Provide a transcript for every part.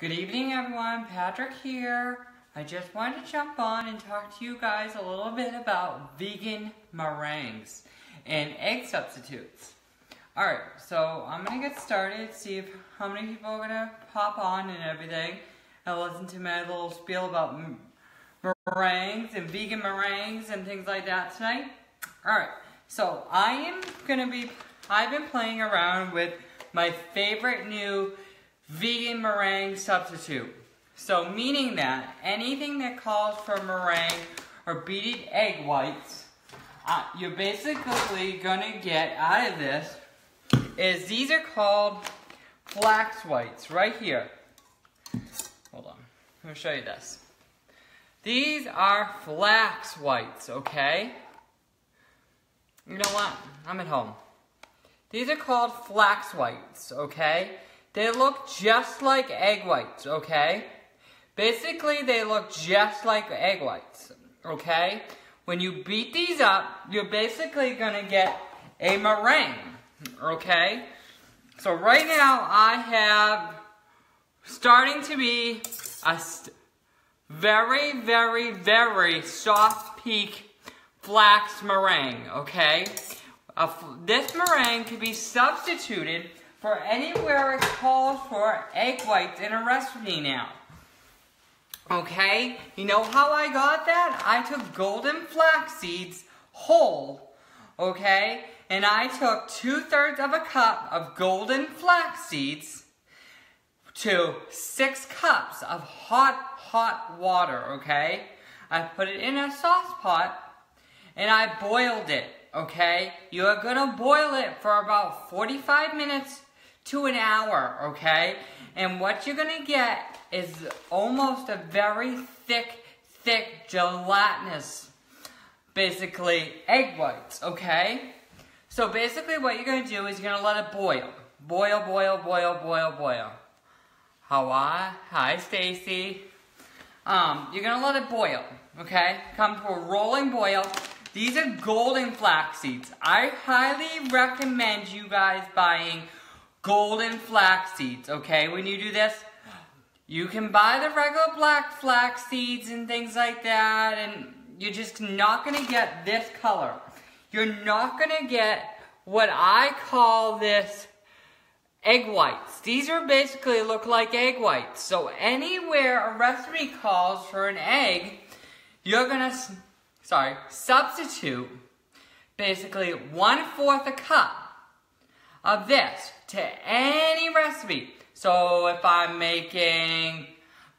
Good evening, everyone. Patrick here. I just wanted to jump on and talk to you guys a little bit about vegan meringues and egg substitutes. Alright, so I'm going to get started, see if how many people are going to pop on and everything, and listen to my little spiel about meringues and vegan meringues and things like that tonight. Alright, so I am going to be, I've been playing around with my favorite new vegan meringue substitute. So meaning that anything that calls for meringue or beaded egg whites, uh, you're basically gonna get out of this is these are called flax whites right here. Hold on, I'm gonna show you this. These are flax whites, okay? You know what? I'm at home. These are called flax whites, okay? They look just like egg whites, okay? Basically, they look just like egg whites, okay? When you beat these up, you're basically gonna get a meringue, okay? So right now, I have starting to be a very, very, very soft peak flax meringue, okay? this meringue can be substituted for anywhere it calls for egg whites in a recipe now. Okay, you know how I got that? I took golden flax seeds whole, okay? And I took two-thirds of a cup of golden flax seeds to six cups of hot, hot water, okay? I put it in a sauce pot and I boiled it, okay? You are gonna boil it for about 45 minutes to an hour, okay? And what you're gonna get is almost a very thick, thick, gelatinous, basically, egg whites, okay? So basically what you're gonna do is you're gonna let it boil. Boil, boil, boil, boil, boil. Hi, hi Stacy. Um, you're gonna let it boil, okay? Come to a rolling boil. These are golden flax seeds. I highly recommend you guys buying golden flax seeds, okay? When you do this, you can buy the regular black flax seeds and things like that, and you're just not gonna get this color. You're not gonna get what I call this egg whites. These are basically look like egg whites. So anywhere a recipe calls for an egg, you're gonna, sorry, substitute basically one-fourth a cup of this to any recipe. So if I'm making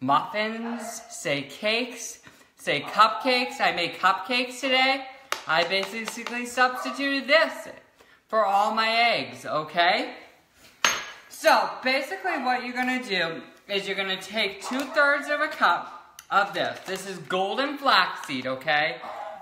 muffins, say cakes, say cupcakes, I made cupcakes today, I basically substituted this for all my eggs, okay? So basically what you're gonna do is you're gonna take two thirds of a cup of this. This is golden flaxseed, okay?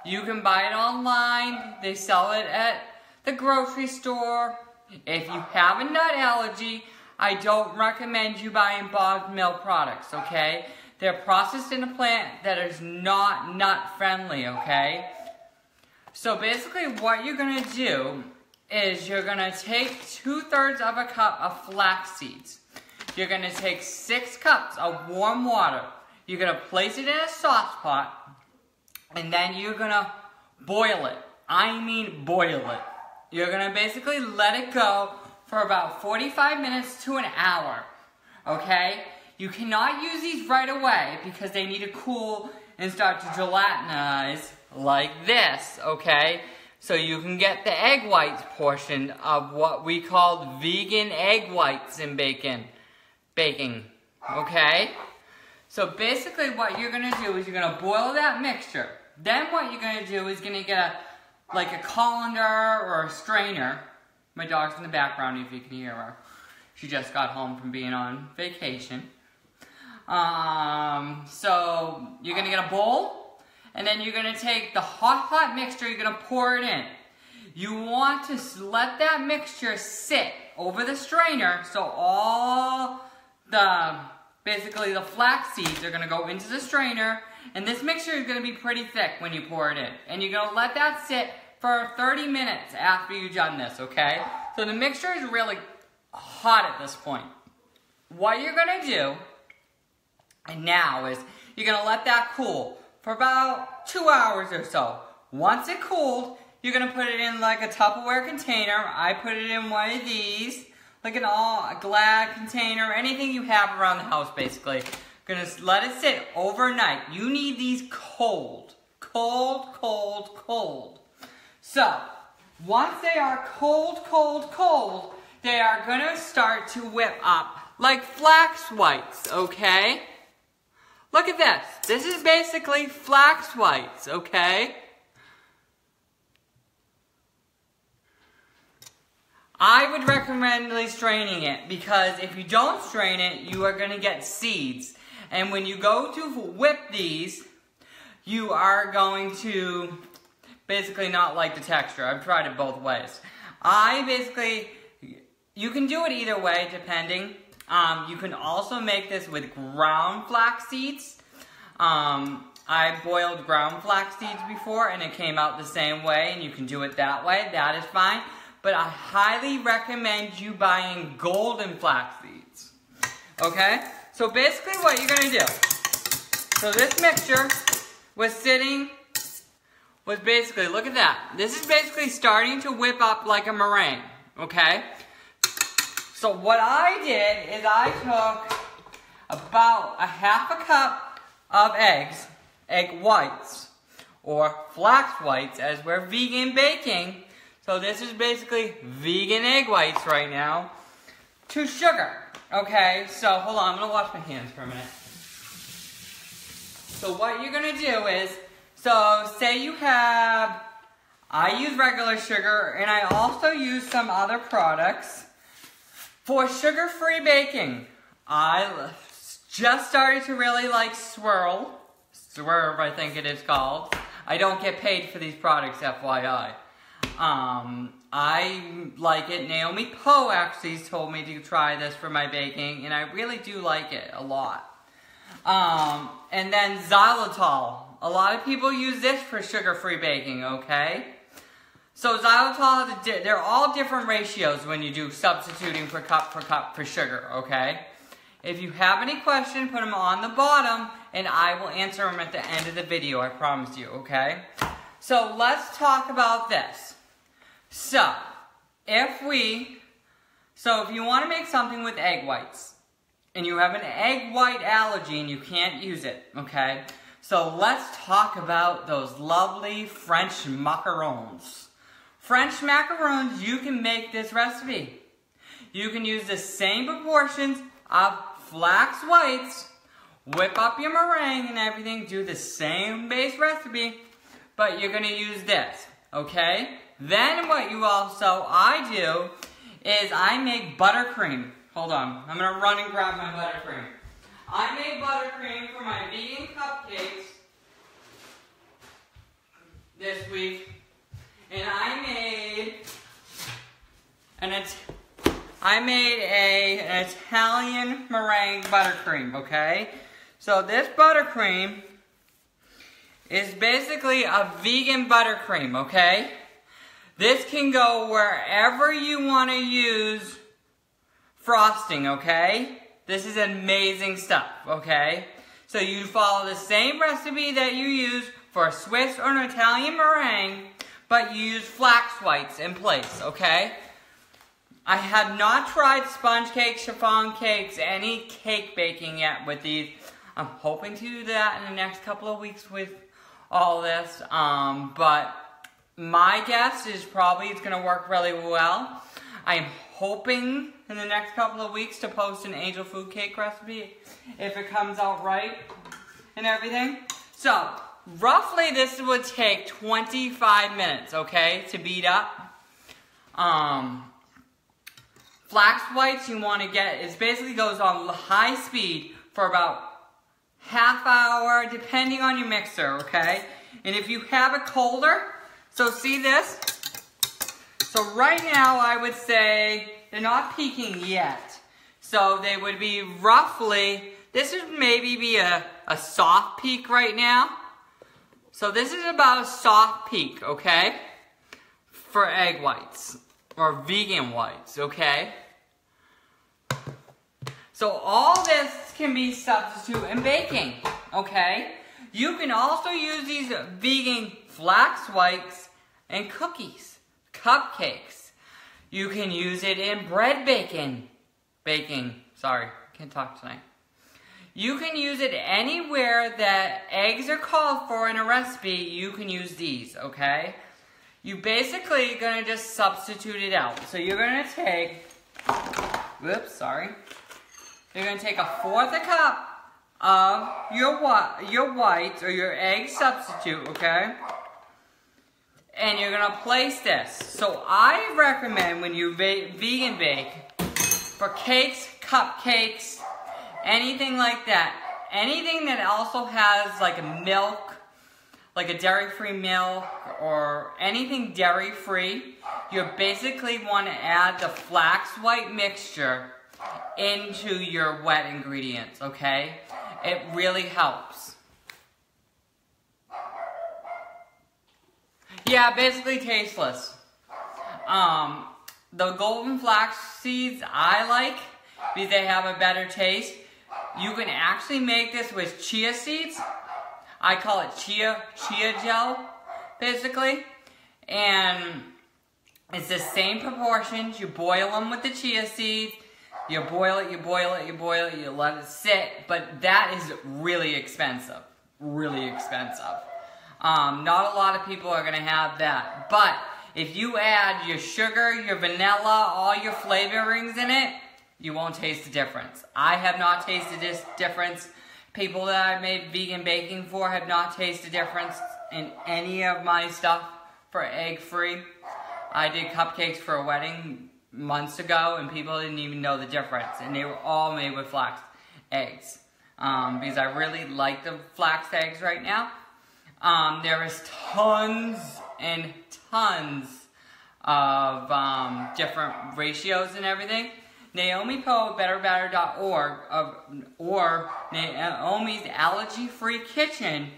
You can buy it online. They sell it at the grocery store. If you have a nut allergy, I don't recommend you buying Bob's Mill products, okay? They're processed in a plant that is not nut friendly, okay? So basically what you're gonna do is you're gonna take two thirds of a cup of flax seeds. You're gonna take six cups of warm water. You're gonna place it in a sauce pot and then you're gonna boil it. I mean boil it. You're gonna basically let it go for about 45 minutes to an hour, okay? You cannot use these right away because they need to cool and start to gelatinize like this, okay? So you can get the egg whites portion of what we call vegan egg whites in bacon, baking, okay? So basically what you're gonna do is you're gonna boil that mixture. Then what you're gonna do is gonna get a like a colander or a strainer. My dog's in the background if you can hear her. She just got home from being on vacation. Um, so you're gonna get a bowl, and then you're gonna take the hot, hot mixture, you're gonna pour it in. You want to let that mixture sit over the strainer so all the, basically the flax seeds are gonna go into the strainer and this mixture is going to be pretty thick when you pour it in. And you're going to let that sit for 30 minutes after you've done this, okay? So the mixture is really hot at this point. What you're going to do And now is you're gonna let that cool for about two hours or so. Once it cooled, you're gonna put it in like a Tupperware container. I put it in one of these, like an all Glad container, anything you have around the house basically. Gonna let it sit overnight. You need these cold, cold, cold, cold. So, once they are cold, cold, cold, they are gonna start to whip up like flax whites, okay? Look at this. This is basically flax whites, okay? I would recommend straining it because if you don't strain it, you are going to get seeds. And when you go to whip these, you are going to basically not like the texture. I've tried it both ways. I basically, you can do it either way depending. Um, you can also make this with ground flax seeds. Um, I boiled ground flax seeds before and it came out the same way and you can do it that way. That is fine. But I highly recommend you buying golden flax seeds. Okay? So basically what you're to do. So this mixture was sitting, was basically, look at that. This is basically starting to whip up like a meringue. Okay? So what I did is I took about a half a cup of eggs, egg whites, or flax whites as we're vegan baking. So this is basically vegan egg whites right now, to sugar. Okay, so hold on, I'm gonna wash my hands for a minute. So what you're gonna do is, so say you have, I use regular sugar and I also use some other products. For sugar-free baking, I just started to really like Swirl. Swerve, I think it is called. I don't get paid for these products, FYI. Um, I like it. Naomi Poe actually told me to try this for my baking, and I really do like it a lot. Um, and then xylitol. A lot of people use this for sugar-free baking, okay? So xylitol, they're all different ratios when you do substituting for cup for cup for sugar, okay? If you have any questions, put them on the bottom, and I will answer them at the end of the video, I promise you, okay? So let's talk about this. So, if we, so if you want to make something with egg whites, and you have an egg white allergy and you can't use it, okay? So let's talk about those lovely French macarons. French macarons, you can make this recipe. You can use the same proportions of flax whites, whip up your meringue and everything, do the same base recipe, but you're gonna use this, okay? Then what you also, I do, is I make buttercream. Hold on, I'm gonna run and grab my buttercream. I made buttercream for my vegan cupcakes this week and I made an I made a, an Italian meringue buttercream, okay? So this buttercream is basically a vegan buttercream, okay? This can go wherever you want to use frosting, okay? This is amazing stuff, okay? So you follow the same recipe that you use for a Swiss or an Italian meringue, but you use flax whites in place, okay? I have not tried sponge cakes, chiffon cakes, any cake baking yet with these. I'm hoping to do that in the next couple of weeks with all this, um, but my guess is probably it's to work really well. I am hoping in the next couple of weeks to post an angel food cake recipe if it comes out right and everything. So, Roughly, this would take 25 minutes, okay, to beat up. Um, flax whites you want to get, it basically goes on high speed for about half hour, depending on your mixer, okay? And if you have a colder, so see this? So right now, I would say they're not peaking yet. So they would be roughly, this would maybe be a, a soft peak right now. So this is about a soft peak, okay? For egg whites, or vegan whites, okay? So all this can be substitute in baking, okay? You can also use these vegan flax whites and cookies, cupcakes. You can use it in bread baking. Baking, sorry, can't talk tonight. You can use it anywhere that eggs are called for in a recipe, you can use these, okay? You basically gonna just substitute it out. So you're gonna take, whoops, sorry. You're gonna take a fourth a cup of your your whites or your egg substitute, okay? And you're gonna place this. So I recommend when you vegan bake for cakes, cupcakes, anything like that, anything that also has like a milk, like a dairy-free milk or anything dairy-free, you basically want to add the flax white mixture into your wet ingredients, okay? It really helps. Yeah, basically tasteless. Um, the golden flax seeds I like because they have a better taste. You can actually make this with chia seeds. I call it chia chia gel, basically. And it's the same proportions. You boil them with the chia seeds you boil it, you boil it, you boil it, you let it sit, but that is really expensive. Really expensive. Um, not a lot of people are gonna have that. But if you add your sugar, your vanilla, all your flavorings in it, you won't taste the difference. I have not tasted this difference. People that I've made vegan baking for have not tasted difference in any of my stuff for egg free. I did cupcakes for a wedding months ago and people didn't even know the difference and they were all made with flax eggs um, because I really like the flax eggs right now. Um, there is tons and tons of um, different ratios and everything. Naomi Poe at betterbatter.org or Naomi's Allergy Free Kitchen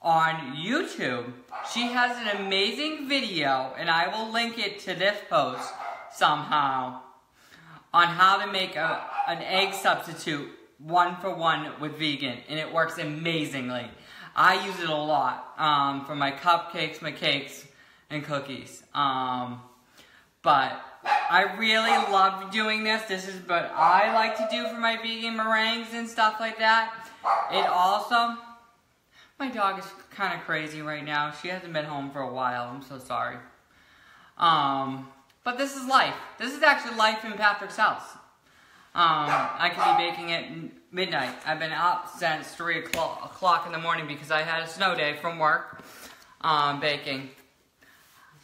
on YouTube. She has an amazing video and I will link it to this post somehow on how to make a, an egg substitute one for one with vegan and it works amazingly. I use it a lot um, for my cupcakes, my cakes, and cookies. Um, but I really love doing this. This is what I like to do for my vegan meringues and stuff like that. It also, my dog is kind of crazy right now. She hasn't been home for a while. I'm so sorry. Um, but this is life. This is actually life in Patrick's house. Um, I could be baking at midnight. I've been up since 3 o'clock in the morning because I had a snow day from work um, baking.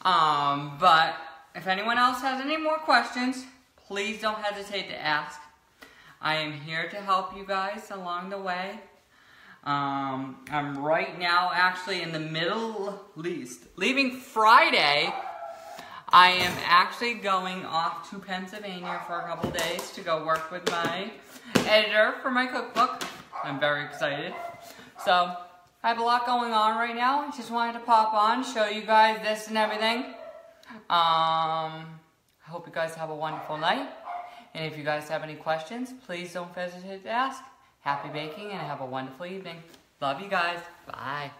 Um, but if anyone else has any more questions, please don't hesitate to ask. I am here to help you guys along the way. Um, I'm right now actually in the Middle East, leaving Friday I am actually going off to Pennsylvania for a couple days to go work with my editor for my cookbook. I'm very excited. So, I have a lot going on right now. I just wanted to pop on, show you guys this and everything. Um, I hope you guys have a wonderful night. And if you guys have any questions, please don't hesitate to ask. Happy baking and have a wonderful evening. Love you guys. Bye.